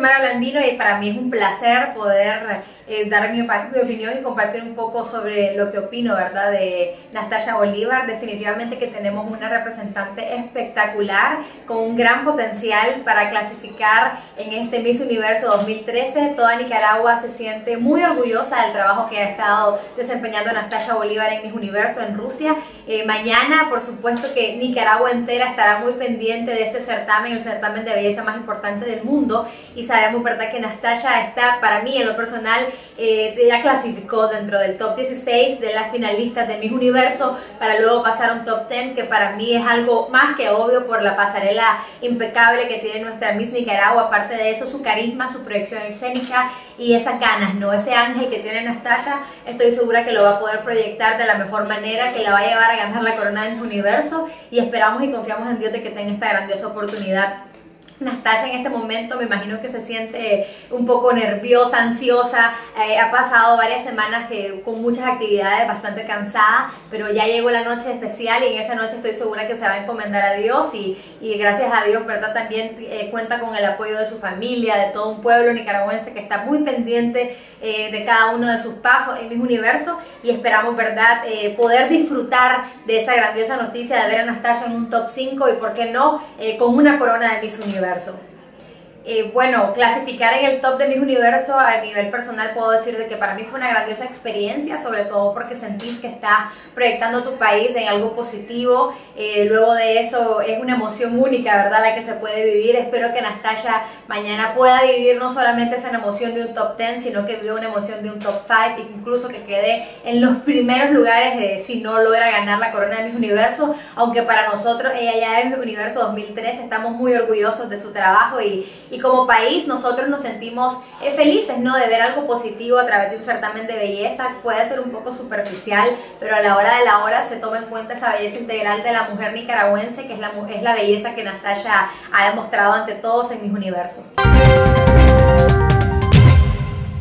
Mara Blandino y para mí es un placer poder eh, dar mi, mi, opinión y compartir un poco sobre lo que opino, ¿verdad? De Nastasia Bolívar. Definitivamente que tenemos una representante espectacular con un gran potencial para clasificar en este Miss Universo 2013. Toda Nicaragua se siente muy orgullosa del trabajo que ha estado desempeñando Nastasia Bolívar en Miss Universo en Rusia. Eh, mañana, por supuesto que Nicaragua entera estará muy pendiente de este certamen, el certamen de belleza más importante del mundo. Y sabemos, ¿verdad?, que Nastasia está, para mí, en lo personal, eh, clasificó dentro del top 16 de las finalistas de Miss Universo para luego pasar a un top 10 que para mí es algo más que obvio por la pasarela impecable que tiene nuestra Miss Nicaragua, aparte de eso su carisma, su proyección escénica y esas ganas, ¿no? Ese ángel que tiene Nastasia, estoy segura que lo va a poder proyectar de la mejor manera, que la va a llevar a ganar la corona del universo. Y esperamos y confiamos en Dios de que tenga esta grandiosa oportunidad Nastasia en este momento me imagino que se siente un poco nerviosa, ansiosa, eh, ha pasado varias semanas que, con muchas actividades, bastante cansada, pero ya llegó la noche especial y en esa noche estoy segura que se va a encomendar a Dios y, y gracias a Dios, ¿verdad? También eh, cuenta con el apoyo de su familia, de todo un pueblo nicaragüense que está muy pendiente eh, de cada uno de sus pasos en mi universo y esperamos, ¿verdad?, poder disfrutar de esa grandiosa noticia de ver a Nastasia en un top 5 y, ¿por qué no?, con una corona de Miss Universo. Universo. Eh, bueno, clasificar en el top de mis universos a nivel personal puedo decir de que para mí fue una grandiosa experiencia, sobre todo porque sentís que estás proyectando tu país en algo positivo. Eh, luego de eso es una emoción única, ¿verdad? La que se puede vivir. Espero que Anastasia mañana pueda vivir no solamente esa emoción de un top 10, sino que viva una emoción de un top 5, incluso que quede en los primeros lugares de si no logra ganar la corona de mis universos. Aunque para nosotros, ella ya es universo 2003, estamos muy orgullosos de su trabajo y como país nosotros nos sentimos eh, felices, ¿no? De ver algo positivo a través de un certamen de belleza. Puede ser un poco superficial, pero a la hora de la hora se toma en cuenta esa belleza integral de la mujer nicaragüense, que es la, es la belleza que Nastasia ha demostrado ante todos en mis universos.